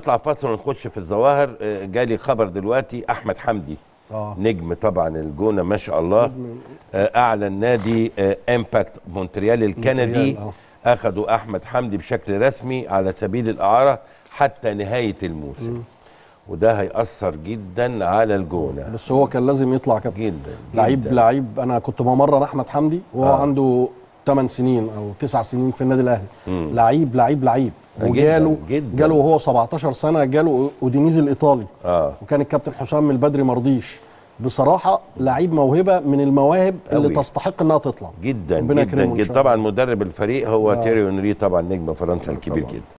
نطلع فاصل ونخش في الظواهر. آه، جالي خبر دلوقتي أحمد حمدي آه. نجم طبعا الجونة ما شاء الله. آه، أعلن نادي آه، امباكت مونتريال الكندي. مونتريال، آه. أخذوا أحمد حمدي بشكل رسمي على سبيل الإعارة حتى نهاية الموسم. وده هيأثر جدا على الجونة. بس هو كان لازم يطلع كابتن. جدا لعيب جداً. لعيب أنا كنت بمرن أحمد حمدي وهو آه. آه. عنده 8 سنين أو 9 سنين في النادي الأهلي. لعيب لعيب لعيب. وجاله جداً. جاله وهو 17 سنة جاله اودينيزي الإيطالي آه وكان الكابتن حسام من البدري مرضيش بصراحة لعيب موهبة من المواهب اللي أوي. تستحق إنها تطلع جدا جدا جدا. طبعا مدرب الفريق هو آه. تيري اونري طبعا نجم فرنسا الكبير طبعاً. جدا